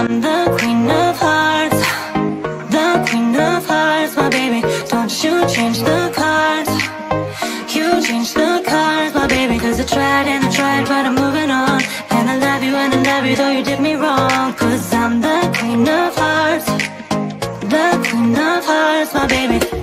I'm the queen of hearts. The queen of hearts, my baby. Don't you change the cards. You change the cards, my baby. Cause I tried and I tried but I'm moving on. And I love you and I love you though you did me wrong. Cause I'm the queen of hearts. The queen of hearts, my baby.